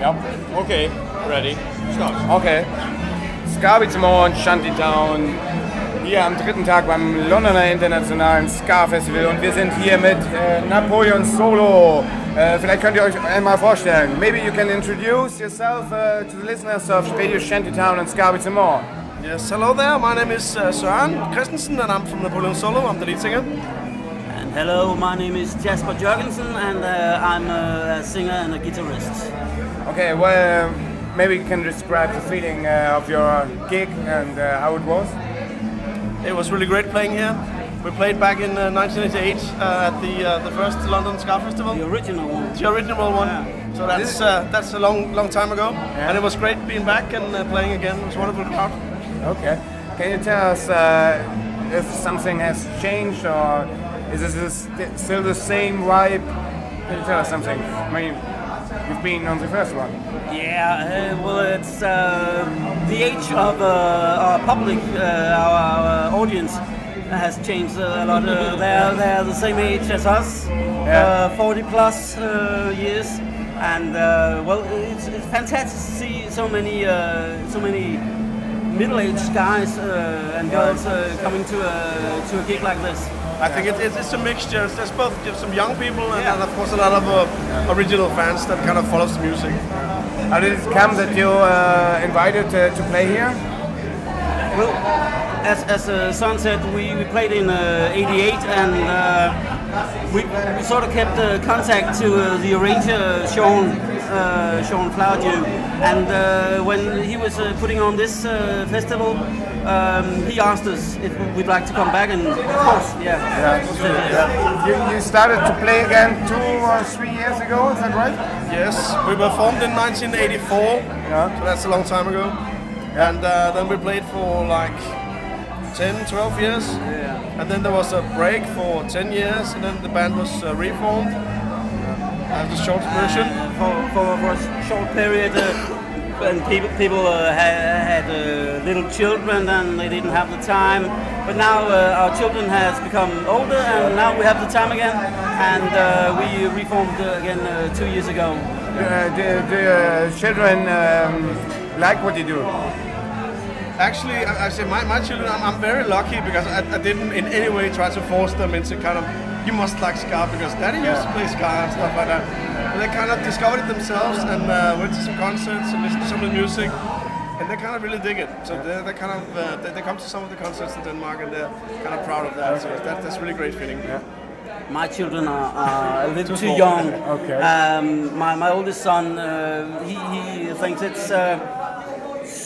Ja, okay, ready. Start. Okay. Skarbizemore und Shantytown hier am dritten Tag beim Londoner Internationalen Ska Festival und wir sind hier mit äh, Napoleon Solo. Äh, vielleicht könnt ihr euch einmal vorstellen. Maybe you can introduce yourself uh, to the listeners of Radio Shantytown and Skarbizemore. Yes, hello there. My name is uh, Søren Christensen and I'm from Napoleon Solo. I'm the lead singer. And hello, my name is Jasper Jørgensen and uh, I'm a singer and a guitarist. Okay, well, maybe you can describe the feeling uh, of your gig and uh, how it was. It was really great playing here. We played back in uh, 1988 uh, at the uh, the first London Ska Festival, The original one. the original one. Yeah. So that's uh, that's a long long time ago, yeah. and it was great being back and uh, playing again. It was a wonderful crowd. Okay. Can you tell us uh, if something has changed or is this st- still the same vibe? Can you tell us something? I mean, you've been on the first one. Yeah, uh, well, it's uh, the age of uh, our public, uh, our, our audience has changed a lot. Uh, they're, they're the same age as us, Yeah. uh, 40 plus uh, years, and uh, well, it's, it's fantastic to see so many, uh, so many middle-aged guys uh, and girls uh, coming to a to a gig like this. I think it, it's, it's a mixture. There's both some young people and, Yeah. and of course a lot of uh, original fans that kind of follows the music. How did it come that you uh, invited uh, to play here? Well, as, as uh, Son said, we, we played in uh, 88 and uh, we, we sort of kept uh, contact to uh, the arranger, Sean, uh, Sean Flowerdew. And uh, when he was uh, putting on this uh, festival, um, he asked us if we'd like to come back, and of course, yeah. You, you started to play again two or three years ago, is that right? Yes, we were formed in 1984, Yeah. so that's a long time ago. And uh, then we played for like 10, 12 years. And then there was a break for 10 years, and then the band was uh, reformed. Uh, the short version. for, for, for a short period. Uh, and people people uh, had, had uh, little children and they didn't have the time. But now uh, our children has become older and now we have the time again. And uh, we reformed uh, again uh, two years ago. Uh, do, do your children um, like what you do? Actually, I, I say my, my children, I'm, I'm very lucky because I, I didn't in any way try to force them into kind of, you must like ska because daddy used to play ska and stuff like that. And they kind of discovered it themselves and uh, went to some concerts and listened to some of the music. And they kind of really dig it. So they they kind of uh, they, they come to some of the concerts in Denmark and they're kind of proud of that. So that, that's really great feeling. Yeah. My children are, are a little too young. Okay. Um, my, my oldest son, uh, he, he thinks it's uh,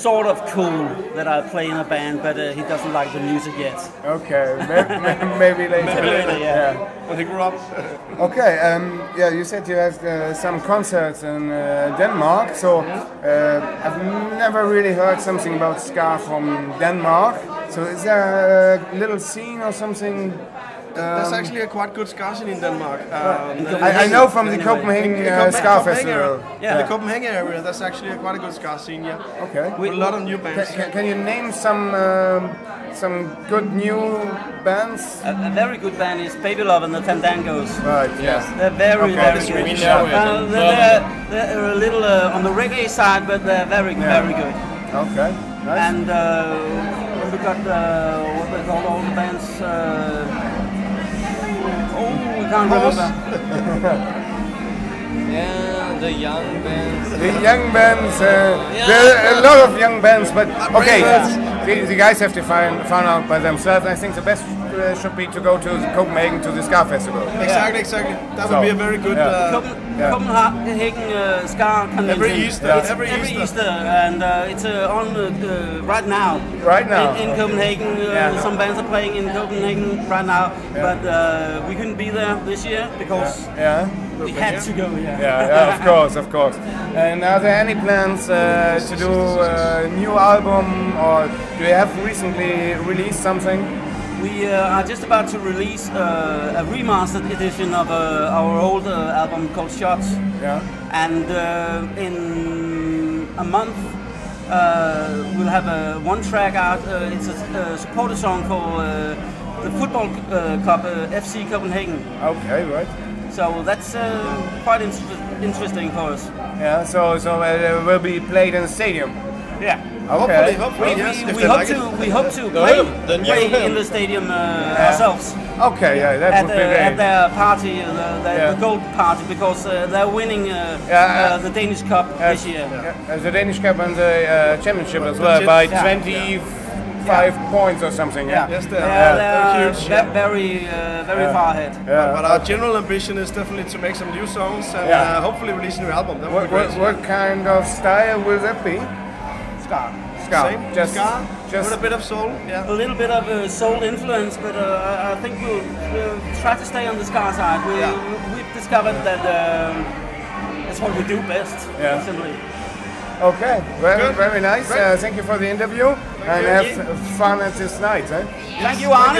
sort of cool that I play in a band, but uh, he doesn't like the music yet. Okay, maybe, maybe later. Maybe later, yeah. When they grew up. Okay, um, yeah, you said you have uh, some concerts in uh, Denmark, so uh, I've never really heard something about ska from Denmark. So is there a little scene or something? There's actually a quite good ska scene in Denmark. Um, I, I know from the Copenhagen uh, Copenhagen- Ska Festival. area- Yeah. The Copenhagen area, that's actually a quite a good ska scene, yeah. Okay. With a lot of new Can, bands. can, can you name some um, some good new bands? A, a very good band is Babylove and the Van Dangos. Right. Yes. They're very, Okay. very We good. know it. Uh, they're, they're, they're a little uh, on the reggae side, but they're very, very good. Okay. Nice. And uh, we got uh, what they call all the bands. Uh, can't remember. Yeah, the young bands. The young bands, uh, there are a lot of young bands, but okay, the, the guys have to find, find out by themselves. I think the best uh, should be to go to Copenhagen to the Ska Festival. Exactly, exactly. That So, would be a very good. yeah. Uh, Copen- Yeah. Copenhagen uh, Ska Convention. Every Easter, It's every Easter. and uh, it's uh, on uh, uh, right now. Right now. in, in Copenhagen. Uh, Yeah. Some bands are playing in Copenhagen right now, but uh, we couldn't be there this year because Yeah. we had to go. Yeah. Yeah, yeah, of course, of course. And are there any plans uh, to do a new album, or do you have recently released something? We uh, are just about to release uh, a remastered edition of uh, our old uh, album called Shots. Yeah. And uh, in a month, uh, we'll have a one track out. Uh, it's a, supporter song for uh, the football uh, club uh, FC Copenhagen. Okay, right. So that's uh, quite inter- interesting for us. Yeah, so so uh, it will be played in the stadium. Yeah. Hopefully, Okay. hopefully, We, yes. we, we hope like to it. we hope to The play, hymn, the new play hymn. in the stadium uh, ourselves Okay, yeah, that at, would be great. at their party, uh, the, the, Yeah. the gold party, because uh, they're winning uh, Yeah, uh, uh, the Danish Cup this year. Yeah, the Danish Cup and the uh, championship as well by Yeah. 25 points or something. Yeah. Yes, they are. They're, They're they're huge. very uh, very Yeah. far ahead. Yeah. But our general ambition is definitely to make some new songs and Yeah. uh, hopefully release a new album. That would What, be what, what kind of style will that be? Scar. Ska. Same, Just, ska, just with a bit of soul. Yeah. A little bit of uh, soul influence, but uh, I- I think we'll, we'll try to stay on the ska side. We, Yeah. We've discovered that um, that's what we do best. Yeah. Simply. okay. Very, Good. very nice. Uh, thank you for the interview and you. have fun at this night. Eh? Thank you, Arne.